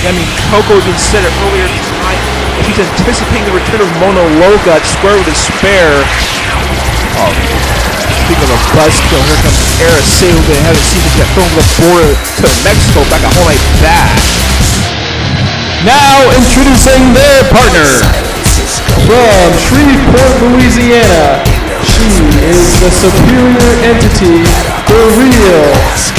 I mean, Coco even said it earlier tonight. She's anticipating the return of Mona Loca at Square with Despair. Oh, speaking of a buzzkill, here comes Araceli. They haven't seen this yet. From the border to Mexico, back at home like that. Now introducing their partner from Shreveport, Louisiana. She is the superior entity, the real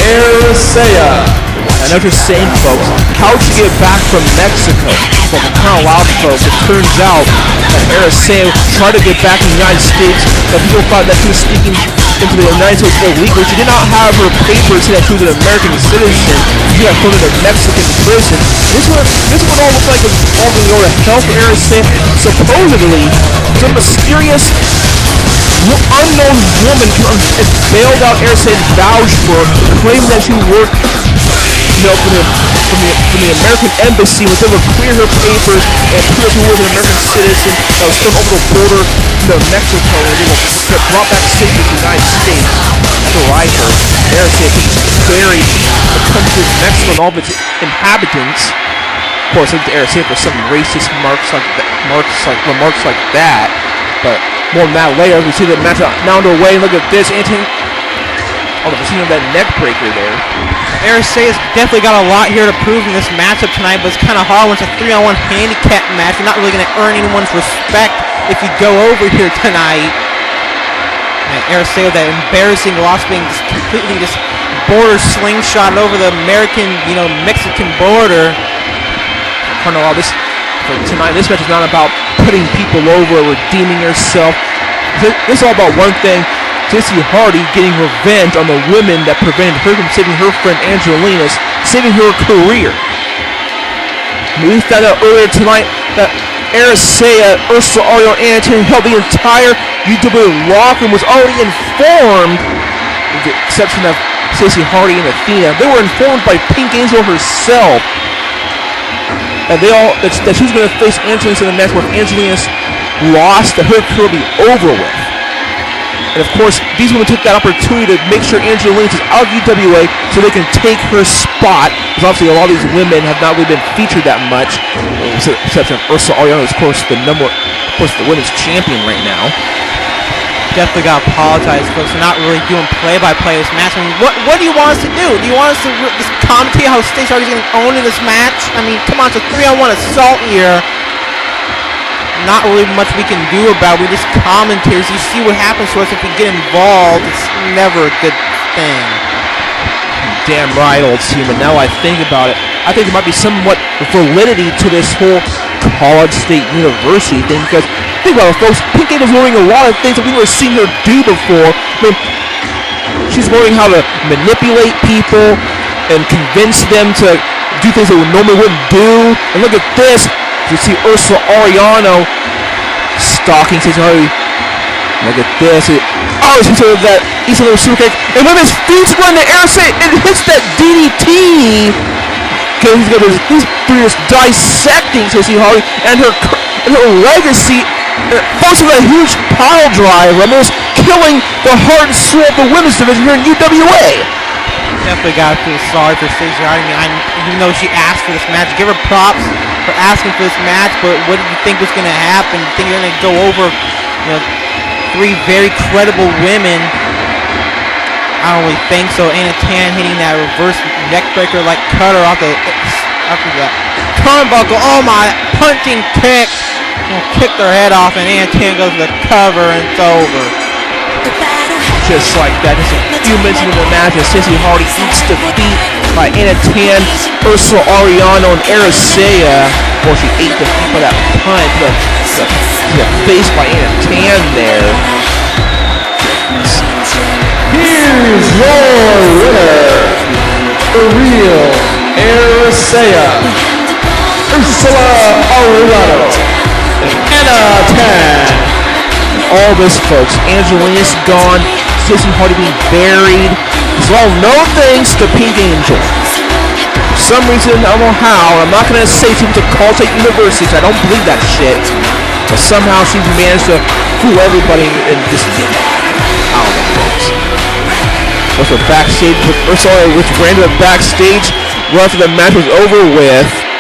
Erisea. I know what you're saying, folks. How'd she get back from Mexico? Well, crying out loud, folks, it turns out that Araceli tried to get back in the United States, but people thought that she was speaking into the United States illegally. She did not have her papers that she was an American citizen. She got thrown into Mexican prison. This one, this one all looked like it all going to go to hell for Araceli. Supposedly, some mysterious unknown woman uh, and bailed out Araceli and for claiming that she worked know, from the, from the, from the American embassy was able to clear her papers and prove she was an American citizen that was still over the border to Mexico and to get brought back safely to the United States. That's what I heard. Araceli buried the country of Mexico and all of its inhabitants. Of course, I think Araceli for some racist marks like that, marks like remarks like that. But more on that later. We see the match now underway. Look at this, Anthony. Oh, the machine of that neck breaker there. Erisea's definitely got a lot here to prove in this matchup tonight, but it's kind of hard when it's a three-on-one handicap match. You're not really going to earn anyone's respect if you go over here tonight. And Erisea with that embarrassing loss being just completely just border slingshot over the American, you know, Mexican border. Colonel, all this for tonight. This match is not about putting people over or redeeming yourself. This this is all about one thing: Stacy Hardy getting revenge on the women that prevented her from saving her friend Angelina's, saving her career. We found out earlier tonight that Erisea, Ursula Areano, and held the entire UW locker room was already informed, with the exception of Stacey Hardy and Athena. They were informed by Pink Angel herself and they all that, that she was going to face Angelina in the match where if Angelina lost, that her career would be over with. And of course, these women took that opportunity to make sure Angelina is out of UWA so they can take her spot. Because obviously, a lot of these women have not really been featured that much, with the exception of Ursula Areano, of course, the number, of course, the women's champion right now. Definitely got to apologize, folks, for not really doing play-by-play this match. I mean, what what do you want us to do? Do you want us to just commentate how Stacey Hardy's getting owned in this match? I mean, come on, it's a three-on-one assault here. Not really much we can do about. We just commentators. You see what happens to us if we get involved. It's never a good thing. Damn right, old team. And now I think about it, I think there might be somewhat validity to this whole college state university thing because think about it, folks. Pink Angel's learning a lot of things that we've never seen her do before. I mean, she's learning how to manipulate people and convince them to do things they would normally wouldn't do. And look at this. You see Ursula Areano stalking Hardy. Look at this. It, oh, she's sort of that East little super kick. And when his feet's going the air it hits that DDT. Okay, he's his, he's this dissecting Stacey Hardy and her and her legacy. Folks with a huge pile mean, it's killing the heart and soul of the women's division here in UWA. Definitely got to feel sorry for Stacey Hardy. I even though she asked for this match, give her props for asking for this match. But what did you think was going to happen? You think you're going to go over, you know, three very credible women? I don't really think so. Anna Tan hitting that reverse neckbreaker like cutter off the off of the turnbuckle. Oh my, punching kick. Gonna kick their head off, and Anna Tan goes to the cover, and it's over. Just like that, just a few minutes into the match, as Stacy Hardy eats defeat by Anna Tan, Ursula Areano, and Erisea. Well, she ate defeat by that punch, but the, the face by Anna Tan there. Here's your winner, the real Erisea, Ursula Areano, Anna Tan. all this, folks. Angelina's gone. Stacy Hardy being buried. As well, no thanks to Pink Angel. For some reason, I don't know how. I'm not gonna say she to Call State University I don't believe that shit. But somehow she managed to fool everybody and just I don't know, folks. With her backstage, with which ran to the backstage right after the match was over with.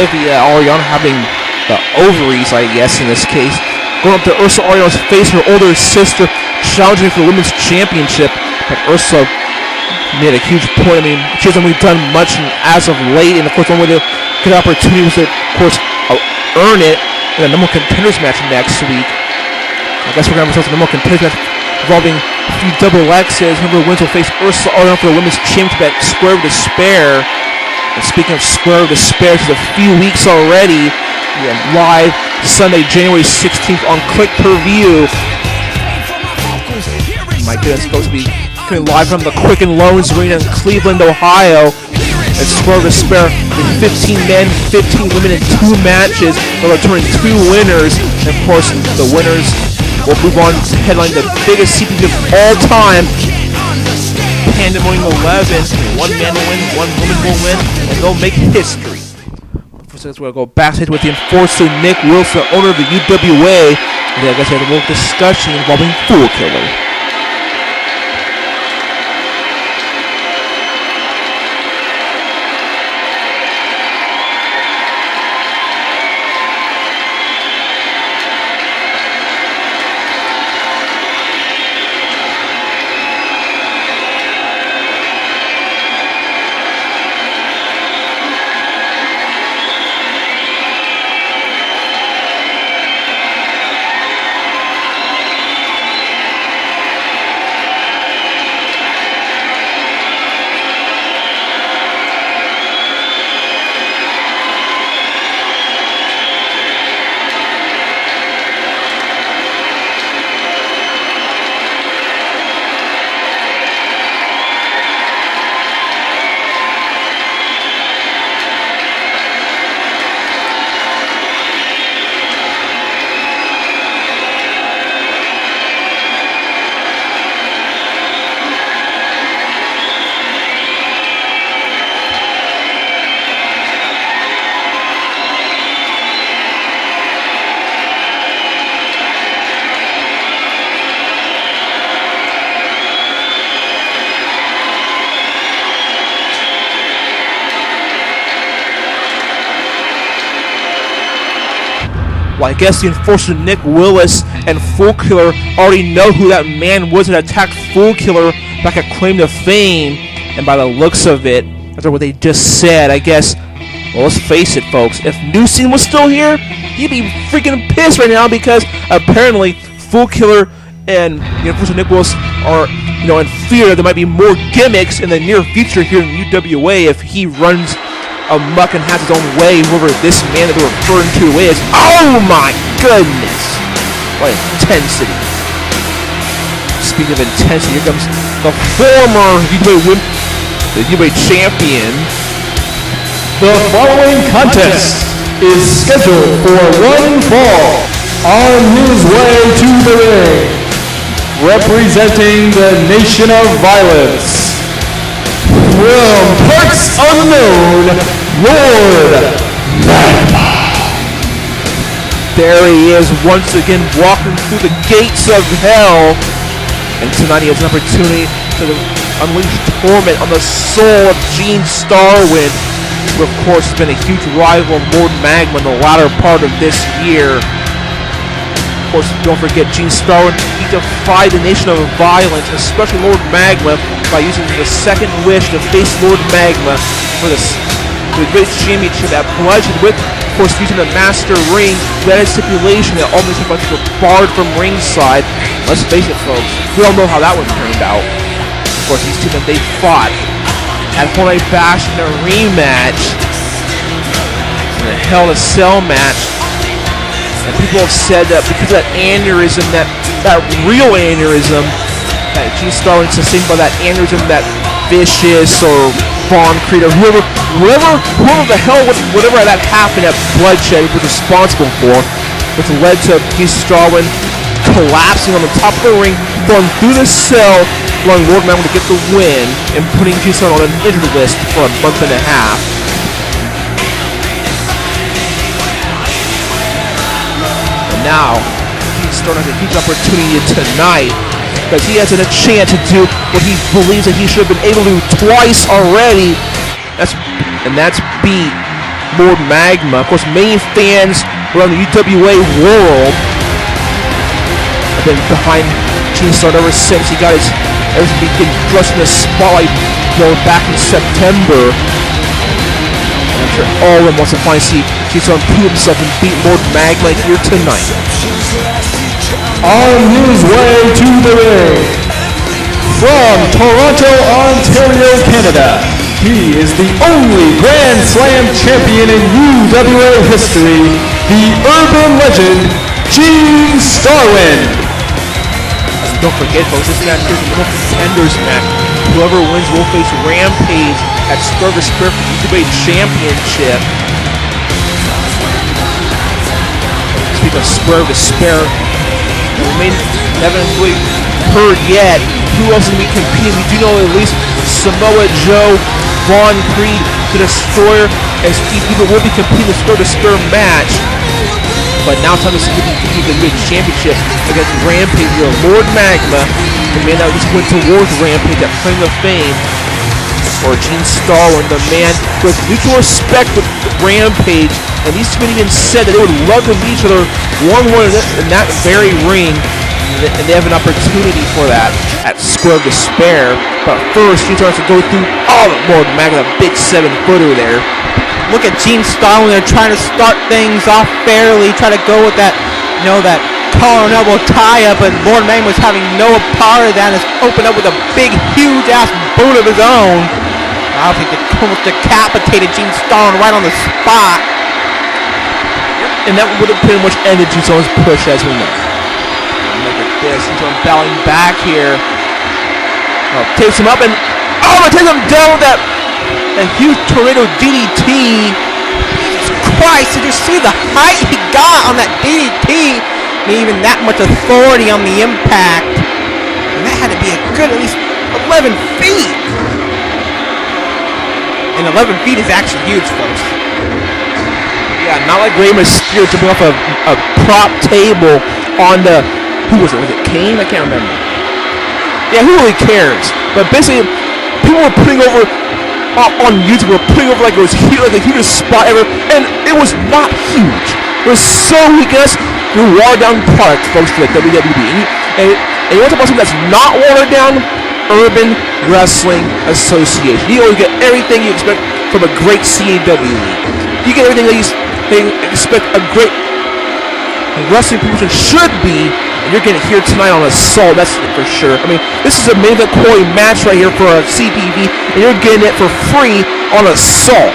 Olivia Areano having the ovaries, I guess, in this case. Going up to Ursa Areano's face, her older sister, challenging for the women's championship. But Ursa made a huge point. I mean, she hasn't really done much as of late, and of course, one way to get opportunity was to, of course, uh, earn it in a number contenders match next week. I guess we're going to have a number contenders match involving a few double X's. Whoever wins will face Ursa Ariana for the women's championship at Square of Despair. And speaking of Square of Despair, it's a few weeks already. Live Sunday, January 16th on Click Per View. My goodness, supposed to be coming live from the Quicken Loans Arena in Cleveland, Ohio. It's Square of Despair with 15 men, 15 women in two matches. They'll return two winners. And of course, the winners will move on to headline the biggest CPP of all time. Pandemonium 11. One man will win, one woman will win, and they'll make history. First, we're going to go backstage with the enforcer Nick Wilson, owner of the UWA. And I guess we a little discussion involving Fool Killer. Well, I guess the enforcer Nick Willis and Fool Killer already know who that man was that attacked Fool Killer back at Claim to Fame. And by the looks of it, after what they just said, I guess, well, let's face it, folks. If Newsine was still here, he'd be freaking pissed right now because apparently Fool Killer and the enforcer Nick Willis are, you know, in fear that there might be more gimmicks in the near future here in UWA if he runs amuck and has his own way, whoever this man that they're referring to is. Oh my goodness! What intensity. Speaking of intensity, here comes the former UWA, win- the champion. The following contest is scheduled for one fall on his way to the ring. Representing the Nation of Violence. From parts unknown, Lord Magma. There he is once again walking through the gates of hell. And tonight he has an opportunity to unleash torment on the soul of Gene Starwind, who of course has been a huge rival of Lord Magma in the latter part of this year. Of course, don't forget Gene Starwind, he defied the nation of violence, especially Lord Magma, by using the second wish to face Lord Magma for for the Great Championship that Bludgeon with of course, using the Master Ring, that is stipulation that all these fights were barred from ringside. Let's face it, folks, we all know how that one turned out. Of course, these two men, they fought at Full Night Bash in a rematch, in a Hell in a Cell match. And people have said that because of that aneurysm, that, that real aneurysm, that Gene Starwind sustained by that aneurysm, that Vicious or Vaughn Kreed whoever, whoever, whoever the hell, whatever that happened at Bloodshed was responsible for, which led to Gene Starwind collapsing on the top of the ring, falling through the cell, allowing Lord to get the win, and putting Starwind on an injured list for a month and a half. And now, Gene Starwind has a huge opportunity tonight because he has a chance to do what he believes that he should have been able to do twice already. That's and that's beat Lord Magma. Of course, many fans around the UWA world have been behind Gene Starr ever since he got his everything being thrust in the spotlight, know, back in September. And I'm sure all of them wants to finally see Gene Starr prove himself and beat Lord Magma here tonight. On his way to the ring, from Toronto, Ontario, Canada, he is the only Grand Slam champion in UWA history, the urban legend, Gene Starwind. Don't forget, folks, this match is the contenders match. Whoever wins will face Rampage at Square of Despair for the UWA Championship. Speaking of Square of Despair, may haven't really heard yet who else is going to be competing. We do know at least Samoa Joe, Vaughn Kreed, The Destroyer, as people will be competing in the Spare match. But now it's time to see who compete the Big Championship against Rampage. Lord Magma, the man that just went towards Rampage at Claim of Fame, or Gene Starwind, the man with mutual respect with Rampage, and these two men even said that they would love to meet each other one one in that very ring, and they have an opportunity for that at Square Despair. But first, Gene Starwind has to go through all of Lord Magma, that big seven-footer there. Look at Gene Starwind. They're trying to start things off fairly, try to go with that, you know, that collar and elbow tie-up, but Lord Magma was having no part of that and has opened up with a big, huge-ass boot of his own. I think it almost decapitated Gene Starwind right on the spot. And that would have pretty much ended Gene Starwind's push, as we know. And look at this. On bowing back here. Oh, takes him up and oh, it takes him down with that a huge tornado DDT. Jesus Christ, did you see the height he got on that DDT? Even that much authority on the impact. And that had to be a good at least 11 feet. And 11 feet is actually huge, folks. Yeah, not like Rey Mysterio jumping off a, a prop table on the who was it? Was it Kane? I can't remember. Yeah, who really cares? But basically, people were putting over uh, on YouTube were putting over like it was huge, like the hugest spot ever, and it was not huge. It was so weakness through watered down product, folks, for the WWE. And, and, you want to about something that's not watered down? Urban Wrestling Association. You always get everything you expect from a great CAW league. You get everything that you, expect a great wrestling promotion should be, and you're getting here tonight on Assault, that's for sure. I mean, this is a main event quality match right here for uh, a CPV, and you're getting it for free on Assault.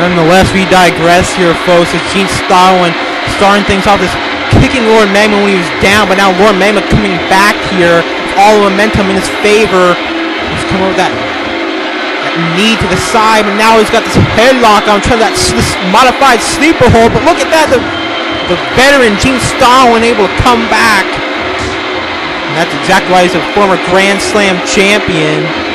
Nonetheless, we digress here, folks. It's Gene Starwind starting things off this kicking Lord Magma when he was down, but now Lord Magma coming back here all momentum in his favor. He's coming with that, that knee to the side, and now he's got this headlock on, trying that this modified sleeper hold. But look at that, the the veteran Gene Starwind able to come back. And that's exactly why he's a former Grand Slam champion.